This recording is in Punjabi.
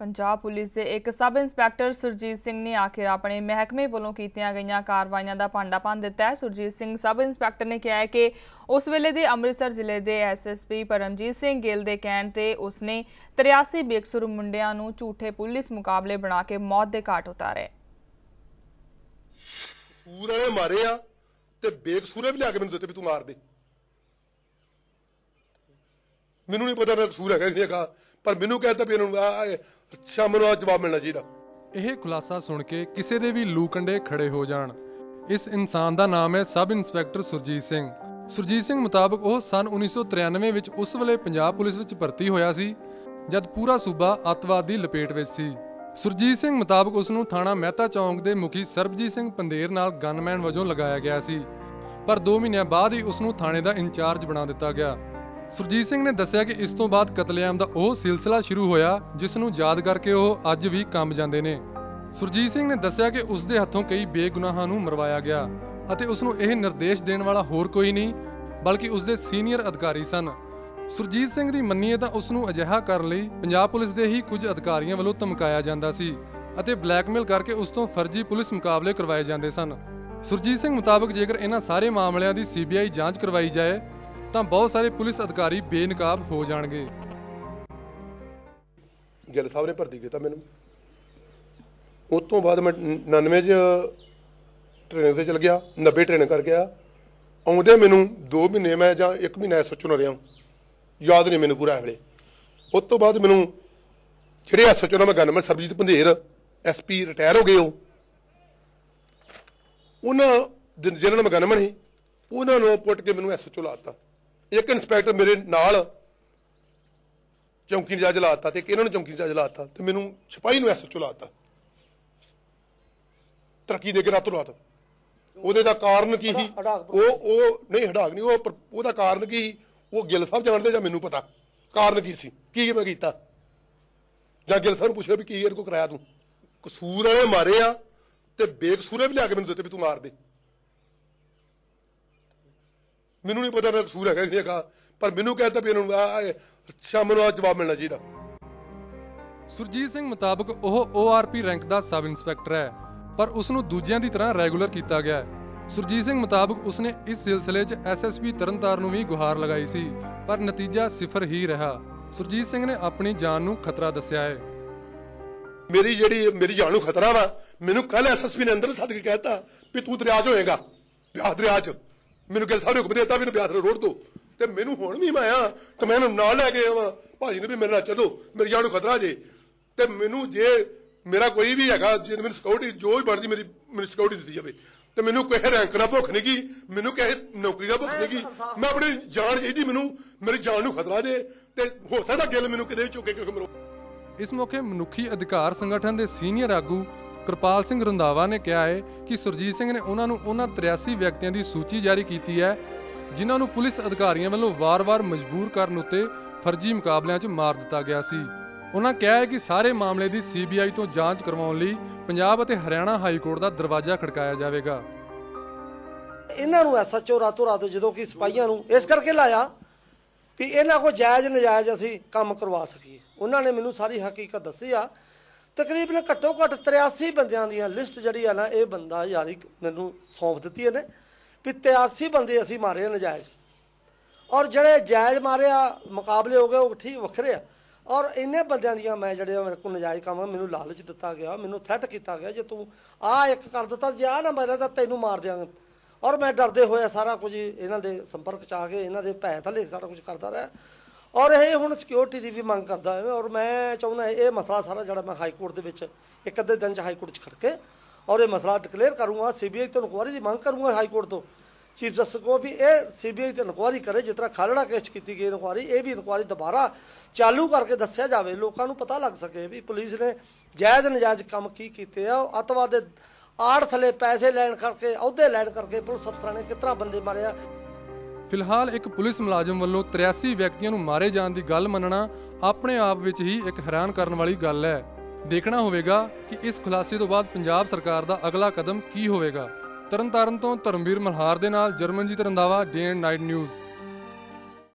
ਪੰਜਾਬ ਪੁਲਿਸ ਦੇ ਇੱਕ ਸਬ ਇੰਸਪੈਕਟਰ ਸੁਰਜੀਤ ਸਿੰਘ ਨੇ ਆਖਿਰ ਆਪਣੇ ਮਹਿਕਮੇ ਵੱਲੋਂ ਕੀਤੀਆਂ ਗਈਆਂ ਕਾਰਵਾਈਆਂ ਦਾ ਭਾਂਡਾ ਭੰਨ ਦਿੱਤਾ ਹੈ। ਸੁਰਜੀਤ ਸਿੰਘ ਸਬ ਇੰਸਪੈਕਟਰ ਨੇ ਕਿਹਾ ਹੈ ਕਿ ਉਸ ਵੇਲੇ ਦੇ ਅੰਮ੍ਰਿਤਸਰ ਜ਼ਿਲ੍ਹੇ ਦੇ ਐਸਐਸਪੀ ਪਰਮਜੀਤ ਸਿੰਘ ਗਿੱਲ ਦੇ ਕਹਿਣ ਤੇ ਉਸਨੇ 83 ਬੇਕਸੂਰ ਮੁੰਡਿਆਂ ਨੂੰ ਝੂਠੇ ਪੁਲਿਸ ਮੁਕਾਬਲੇ ਬਣਾ ਕੇ ਮੌਤ ਦੇ ਘਾਟ ਉਤਾਰਿਆ ਸੂਰ ਵਾਲੇ ਮਾਰੇ ਆ ਤੇ ਬੇਕਸੂਰੇ ਵੀ ਲਿਆ ਕੇ ਮੈਨੂੰ ਦਿੱਤੇ ਵੀ ਤੂੰ ਮਾਰ ਦੇ। ਮੈਨੂੰ ਨਹੀਂ ਪਤਾ ਨਾ ਕਸੂਰ ਹੈਗਾ ਕਿ ਨਹੀਂ ਹੈਗਾ, ਪਰ ਮੈਨੂੰ ਕਹਿੰਦਾ ਵੀ ਇਹਨਾਂ ਨੂੰ ਸ਼ਾਮ ਨੂੰ ਆ ਜਵਾਬ ਮਿਲਣਾ ਚਾਹੀਦਾ। ਇਹ ਖੁਲਾਸਾ ਸੁਣ ਕੇ ਕਿਸੇ ਦੇ ਵੀ ਲੂ ਕੰਡੇ ਖੜੇ ਹੋ ਜਾਣ। ਇਸ ਇਨਸਾਨ ਦਾ ਨਾਮ ਹੈ ਸਬ ਇੰਸਪੈਕਟਰ ਸੁਰਜੀਤ ਸਿੰਘ। ਸੁਰਜੀਤ ਸਿੰਘ ਮੁਤਾਬਕ ਉਹ ਸਨ 1993 ਵਿੱਚ ਉਸ ਵੇਲੇ ਪੰਜਾਬ ਪੁਲਿਸ ਵਿੱਚ ਭਰਤੀ ਹੋਇਆ ਸੀ, ਜਦ ਪੂਰਾ ਸੂਬਾ ਅੱਤਵਾਦ ਦੀ ਲਪੇਟ ਵਿੱਚ ਸੀ। ਸੁਰਜੀਤ ਸਿੰਘ ਮੁਤਾਬਕ ਉਸ ਨੂੰ ਥਾਣਾ ਮਹਿਤਾ ਚੌਂਕ ਦੇ ਮੁਖੀ ਸਰਬਜੀਤ ਸਿੰਘ ਪੰਦੇਰ ਨਾਲ ਗਨਮੈਨ ਵਜੋਂ ਲਗਾਇਆ ਗਿਆ ਸੀ। ਪਰ 2 ਮਹੀਨਿਆਂ ਬਾਅਦ ਹੀ ਉਸ ਨੂੰ ਥਾਣੇ ਦਾ ਇੰਚਾਰਜ ਬਣਾ ਦਿੱਤਾ ਗਿਆ। ਸੁਰਜੀਤ ਸਿੰਘ ਨੇ ਦੱਸਿਆ ਕਿ ਇਸ ਤੋਂ ਬਾਅਦ ਕਤਲੇਆਮ ਦਾ ਉਹ ਸਿਲਸਿਲਾ ਸ਼ੁਰੂ ਹੋਇਆ, ਜਿਸ ਨੂੰ ਯਾਦ ਕਰਕੇ ਉਹ ਅੱਜ ਵੀ ਕੰਮ ਜਾਂਦੇ ਨੇ। ਸੁਰਜੀਤ ਸਿੰਘ ਨੇ ਦੱਸਿਆ ਕਿ ਉਸ ਦੇ ਹੱਥੋਂ ਕਈ ਬੇਗੁਨਾਹਾਂ ਨੂੰ ਮਰਵਾਇਆ ਗਿਆ ਅਤੇ ਉਸ ਨੂੰ ਇਹ ਨਿਰਦੇਸ਼ ਦੇਣ ਵਾਲਾ ਹੋਰ ਕੋਈ ਨਹੀਂ, ਬਲਕਿ ਉਸ ਦੇ ਸੀਨੀਅਰ ਅਧਿਕਾਰੀ ਸਨ। ਸੁਰਜੀਤ ਸਿੰਘ ਦੀ ਮੰਨੀਏ ਤਾਂ ਉਸ ਨੂੰ ਅਜਿਹਾ ਕਰਨ ਲਈ ਪੰਜਾਬ ਪੁਲਿਸ ਦੇ ਹੀ ਕੁਝ ਅਧਿਕਾਰੀਆਂ ਵੱਲੋਂ ਧਮਕਾਇਆ ਜਾਂਦਾ ਸੀ ਅਤੇ ਬਲੈਕਮੇਲ ਕਰਕੇ ਉਸ ਤੋਂ ਫਰਜ਼ੀ ਪੁਲਿਸ ਮੁਕਾਬਲੇ ਕਰਵਾਏ ਜਾਂਦੇ ਸਨ। ਸੁਰਜੀਤ ਸਿੰਘ ਮੁਤਾਬਕ ਜੇਕਰ ਇਹਨਾਂ ਸਾਰੇ ਮਾਮਲਿਆਂ ਦੀ ਸੀਬੀਆਈ ਜਾਂਚ ਕਰਵਾਈ ਜਾਏ ਤਾਂ ਬਹੁਤ ਸਾਰੇ ਪੁਲਿਸ ਅਧਿਕਾਰੀ ਬੇਨਕਾਬ ਹੋ ਜਾਣਗੇ। ਗਿੱਲ ਸਾਹਿਬ ਨੇ ਭਰਤੀ ਕੀਤਾ ਮੈਨੂੰ। ਉਸ ਤੋਂ ਬਾਅਦ ਮੈਂ 99 ਚ ਟ੍ਰੇਨਿੰਗ ਤੇ ਚਲ ਗਿਆ 90 ਟ੍ਰੇਨਿੰਗ ਕਰ ਗਿਆ। ਆਉਂਦੇ ਮੈਨੂੰ 2 ਮਹੀਨੇ ਮੈਂ ਜਾਂ 1 ਮਹੀਨਾ ਐਸਐਚਓ ਨਾ ਰਿਹਾ। ਯਾਦ ਨਹੀਂ ਮੈਨੂੰ ਪੂਰਾ ਹਲੇ। ਉਸ ਤੋਂ ਬਾਅਦ ਮੈਨੂੰ ਜਿਹੜੇ ਐਸਐਚਓ ਨਾਲ ਮੈਂ gunman Sarabjit Pandher SP retire ਹੋ ਗਏ ਉਹ। ਉਹਨਾਂ ਜਿਹਨਾਂ ਨਾਲ ਮੈਂ ਗਨਮੈਨ ਸੀ, ਉਹਨਾਂ ਨੂੰ ਪੁੱਟ ਕੇ ਮੈਨੂੰ ਐਸਐਚਓ ਲਾਤਾ ਇੱਕ ਇੰਸਪੈਕਟਰ ਮੇਰੇ ਨਾਲ ਚੌਂਕੀ ਜੱਜ ਲਾਤਾ ਤੇ ਇਹਨਾਂ ਨੂੰ ਚੌਂਕੀ ਜੱਜ ਲਾਤਾ ਤੇ ਮੈਨੂੰ ਸਿਪਾਹੀ ਨੂੰ ਐਸਐਚਓ ਲਾਤਾ। ਤਰੱਕੀ ਦੇ ਕੇ ਰਾਤੋਂ ਰਾਤ ਉਹਦੇ ਦਾ ਕਾਰਨ ਕੀ ਸੀ? ਉਹ ਉਹ ਨਹੀਂ ਹਟਾਕ ਨਹੀਂ ਉਹ ਉਹਦਾ ਕਾਰਨ ਕੀ ਉਹ ਗਿੱਲ ਸਾਹਿਬ ਜਾਣਦੇ ਜਾਂ ਮੈਨੂੰ ਪਤਾ? ਕਾਰਨ ਕੀ ਸੀ? ਕੀ ਮੈਂ ਕੀਤਾ? ਜਾਂ ਗਿੱਲ ਸਾਹਿਬ ਨੂੰ ਪੁੱਛਿਆ ਵੀ ਕੀ ਇਹਦੇ ਕੋ ਕਰਾਇਆ ਤੂੰ? ਕਸੂਰ ਵਾਲੇ ਮਾਰੇ ਆ ਤੇ ਬੇਕਸੂਰੇ ਵੀ ਲਿਆ ਕੇ ਮੈਨੂੰ ਦਿੱਤੇ ਵੀ ਤੂੰ ਮਾਰ ਦੇ। ਮੈਨੂੰ ਨਹੀਂ ਪਤਾ ਨਾ ਕਸੂਰ ਹੈਗਾ ਕਿ ਨਹੀਂ ਹੈਗਾ ਪਰ ਮੈਨੂੰ ਕਹਿੰਦਾ ਵੀ ਇਹਨਾਂ ਨੂੰ ਸ਼ਾਮ ਨੂੰ ਆ ਜਵਾਬ ਮਿਲਣਾ ਚਾਹੀਦਾ। ਸੁਰਜੀਤ ਸਿੰਘ ਮੁਤਾਬਕ ਉਹ ORP ਰੈਂਕ ਦਾ ਸਬ ਇੰਸਪੈਕਟਰ ਹੈ ਪਰ ਉਸ ਨੂੰ ਦੂਜਿਆਂ ਦੀ ਤਰ੍ਹਾਂ ਰੈਗੂਲਰ ਕੀਤਾ ਗਿਆ ਹੈ। ਸੁਰਜੀਤ ਸਿੰਘ ਮੁਤਾਬਕ ਉਸਨੇ ਇਸ ਸਿਲਸਿਲੇ 'ਚ ਐਸਐਸਪੀ ਤਰਨਤਾਰਨ ਨੂੰ ਵੀ ਗੁਹਾਰ ਲਗਾਈ ਸੀ ਪਰ ਨਤੀਜਾ ਸਿਫਰ ਹੀ ਰਿਹਾ। ਸੁਰਜੀਤ ਸਿੰਘ ਨੇ ਆਪਣੀ ਜਾਨ ਨੂੰ ਖਤਰਾ ਦੱਸਿਆ ਹੈ। ਮੇਰੀ ਜਿਹੜੀ ਮੇਰੀ ਜਾਨ ਨੂੰ ਖਤਰਾ ਵਾ ਮੈਨੂੰ ਕੱਲ ਐਸਐਸਪੀ ਨੇ ਅੰਦਰ ਸੱਦ ਕੇ ਕਹਿਤਾ ਵੀ ਤੂੰ ਦਰਿਆ 'ਚ ਹੋਏਗਾ ਦਰਿਆ 'ਚ। ਮੈਨੂੰ ਗਿਲ ਸਾਹਿਬ ਨੇ ਹੁਕਮ ਦਿੱਤਾ ਵੀ ਇਹਨੂੰ ਬਿਆਸ ਰੋੜ ਦੋ। ਤੇ ਮੈਨੂੰ ਹੁਣ ਵੀ ਮੈਂ ਆਇਆ ਤੇ ਮੈਂ ਇਹਨੂੰ ਨਾਲ ਲੈ ਕੇ ਆਵਾਂ ਭਾਜੀ ਨੇ ਵੀ ਮੇਰੇ ਨਾਲ, ਚੱਲੋ, ਮੇਰੀ ਜਾਨ ਨੂੰ ਖਤਰਾ ਜੇ। ਤੇ ਮੈਨੂੰ ਜੇ ਮੇਰਾ ਕੋਈ ਵੀ ਹੈਗਾ, ਜੇ ਮੈਨੂੰ ਸਿਕਿਉਰਿਟੀ ਜੋ ਵੀ ਬਣਦੀ ਮੇਰੀ ਮੈਨੂੰ ਸਿਕਿਉਰਿਟੀ ਦਿੱਤੀ ਜਾਵੇ। ਤੇ ਮੈਨੂੰ ਕਿਸੇ ਰੈਂਕ ਦਾ ਭੁੱਖ ਨਹੀਂ ਗੀ, ਮੈਨੂੰ ਕਿਸੇ ਨੌਕਰੀ ਦਾ ਭੁੱਖ ਨਹੀਂ ਗੀ। ਮੈਂ ਆਪਣੀ ਜਾਨ ਚਾਹੀਦੀ ਮੈਨੂੰ, ਮੇਰੀ ਜਾਨ ਨੂੰ ਖਤਰਾ ਜੇ। ਤੇ ਹੋ ਸਕਦਾ ਗਿੱਲ ਮੈਨੂੰ ਕਿਤੇ ਚੁੱਕੇ ਕਿਉਂਕਿ ਇਸ ਮੌਕੇ ਮਨੁੱਖੀ ਅਧਿਕਾਰ ਸੰਗਠਨ ਦੇ ਸੀਨੀਅਰ ਆਗੂ ਕਿਰਪਾਲ ਸਿੰਘ ਰੰਧਾਵਾ ਨੇ ਕਿਹਾ ਹੈ ਕਿ ਸੁਰਜੀਤ ਸਿੰਘ ਨੇ ਉਹਨਾਂ ਨੂੰ ਉਹਨਾਂ 83 ਵਿਅਕਤੀਆਂ ਦੀ ਸੂਚੀ ਜਾਰੀ ਕੀਤੀ ਹੈ, ਜਿਨ੍ਹਾਂ ਨੂੰ ਪੁਲਿਸ ਅਧਿਕਾਰੀਆਂ ਵੱਲੋਂ ਵਾਰ-ਵਾਰ ਮਜਬੂਰ ਕਰਨ ਉੱਤੇ ਫਰਜ਼ੀ ਮੁਕਾਬਲਿਆਂ 'ਚ ਮਾਰ ਦਿੱਤਾ ਗਿਆ ਸੀ। ਉਹਨਾਂ ਕਿਹਾ ਹੈ ਕਿ ਸਾਰੇ ਮਾਮਲੇ ਦੀ ਸੀਬੀਆਈ ਤੋਂ ਜਾਂਚ ਕਰਵਾਉਣ ਲਈ ਪੰਜਾਬ ਅਤੇ ਹਰਿਆਣਾ ਹਾਈ ਕੋਰਟ ਦਾ ਦਰਵਾਜ਼ਾ ਖੜਕਾਇਆ ਜਾਵੇਗਾ। ਇਹਨਾਂ ਨੂੰ ਐਸਐਚਓ ਰਾਤੋਂ ਰਾਤ ਜਦੋਂ ਕਿ ਸਿਪਾਹੀਆਂ ਨੂੰ ਇਸ ਕਰਕੇ ਲਾਇਆ ਵੀ ਇਹਨਾਂ ਕੋ ਜਾਇਜ਼ ਨਜਾਇਜ਼ ਅਸੀਂ ਕੰਮ ਕਰਵਾ ਸਕੀਏ। ਉਹਨਾਂ ਨੇ ਮੈਨੂੰ ਸਾਰੀ ਹਕੀਕਤ ਦੱਸੀ ਆ ਤਕਰੀਬਨ ਘੱਟੋ ਘੱਟ 83 ਬੰਦਿਆਂ ਦੀਆਂ ਲਿਸਟ ਜਿਹੜੀ ਆ ਨਾ ਇਹ ਬੰਦਾ ਯਾਰੀ ਮੈਨੂੰ ਸੌਂਪ ਦਿੱਤੀ ਇਹਨੇ ਵੀ 83 ਬੰਦੇ ਅਸੀਂ ਮਾਰੇ ਆ ਨਜਾਇਜ਼। ਔਰ ਜਿਹੜੇ ਜਾਇਜ਼ ਮਾਰਿਆ ਮੁਕਾਬਲੇ ਹੋ ਗਏ ਉਹ ਠੀਕ ਵੱਖਰੇ ਆ। ਔਰ ਇਹਨੇ ਬੰਦਿਆਂ ਦੀਆਂ ਮੈਂ ਜਿਹੜੇ ਮੇਰੇ ਕੋਲ ਨਜਾਇਜ਼ ਕੰਮ ਆ, ਮੈਨੂੰ ਲਾਲਚ ਦਿੱਤਾ ਗਿਆ ਮੈਨੂੰ ਥ੍ਰੈਟ ਕੀਤਾ ਗਿਆ ਜੇ ਤੂੰ ਆ ਇੱਕ ਕਰ ਦਿੱਤਾ ਜੇ ਆ ਨਾ ਮਾਰਿਆ ਤਾਂ ਤੈਨੂੰ ਮਾਰ ਦਿਆਂਗੇ। ਔਰ ਮੈਂ ਡਰਦੇ ਹੋਇਆ ਸਾਰਾ ਕੁਝ ਇਹਨਾਂ ਦੇ ਸੰਪਰਕ ਚ ਆ ਕੇ ਇਹਨਾਂ ਦੇ ਭੈ ਥੱਲੇ ਸਾਰਾ ਕੁਝ ਕਰਦਾ ਰਿਹਾ। ਔਰ ਇਹ ਹੁਣ ਸਿਕਿਉਰਿਟੀ ਦੀ ਵੀ ਮੰਗ ਕਰਦਾ ਹੈ ਔਰ ਮੈਂ ਚਾਹੁੰਦਾ ਇਹ ਮਸਲਾ ਸਾਰਾ ਜਿਹੜਾ ਮੈਂ ਹਾਈ ਕੋਰਟ ਦੇ ਵਿੱਚ ਇੱਕ ਅੱਧੇ ਦਿਨ ਚ ਹਾਈ ਕੋਰਟ ਚ ਖੜ ਕੇ ਔਰ ਇਹ ਮਸਲਾ ਡਿਕਲੇਅਰ ਕਰੂੰਗਾ ਸੀਬੀਆਈ ਤੋਂ ਇਨਕੁਆਰੀ ਦੀ ਮੰਗ ਕਰੂੰਗਾ ਹਾਈ ਕੋਰਟ ਤੋਂ। ਚੀਫ ਜਸਟਿਸ ਕੋ ਵੀ ਇਹ ਸੀਬੀਆਈ ਤੇ ਇਨਕੁਆਰੀ ਕਰੇ, ਜਿਸ ਤਰ੍ਹਾਂ ਖਾਲੜਾ ਕੇਸ 'ਚ ਕੀਤੀ ਗਈ ਇਨਕੁਆਰੀ ਇਹ ਵੀ ਇਨਕੁਆਰੀ ਦੁਬਾਰਾ ਚਾਲੂ ਕਰਕੇ ਦੱਸਿਆ ਜਾਵੇ, ਲੋਕਾਂ ਨੂੰ ਪਤਾ ਲੱਗ ਸਕੇ ਵੀ ਪੁਲਿਸ ਨੇ ਜਾਇਜ਼ ਨਜਾਇਜ਼ ਕੰਮ ਕੀ ਕੀਤੇ ਆ, ਉਹ ਅੱਤਵਾਦ ਦੇ ਆੜ ਥੱਲੇ ਪੈਸੇ ਲੈਣ ਕਰਕੇ, ਅਹੁਦੇ ਲੈਣ ਕਰਕੇ ਪੁਲਿਸ ਅਫਸਰਾਂ ਨੇ ਕਿਤਨਾ ਬੰਦੇ ਮਾਰਿਆ ਫਿਲਹਾਲ ਇੱਕ ਪੁਲਿਸ ਮੁਲਾਜ਼ਮ ਵੱਲੋਂ 83 ਵਿਅਕਤੀਆਂ ਨੂੰ ਮਾਰੇ ਜਾਣ ਦੀ ਗੱਲ ਮੰਨਣਾ ਆਪਣੇ ਆਪ ਵਿੱਚ ਹੀ ਇੱਕ ਹੈਰਾਨ ਕਰਨ ਵਾਲੀ ਗੱਲ ਹੈ। ਦੇਖਣਾ ਹੋਵੇਗਾ ਕਿ ਇਸ ਖੁਲਾਸੇ ਤੋਂ ਬਾਅਦ ਪੰਜਾਬ ਸਰਕਾਰ ਦਾ ਅਗਲਾ ਕਦਮ ਕੀ ਹੋਵੇਗਾ। ਤਰਨਤਾਰਨ ਤੋਂ ਧਰਮਵੀਰ ਮਲਹਾਰ ਦੇ ਨਾਲ Jarmanjit Randhawa day and night news.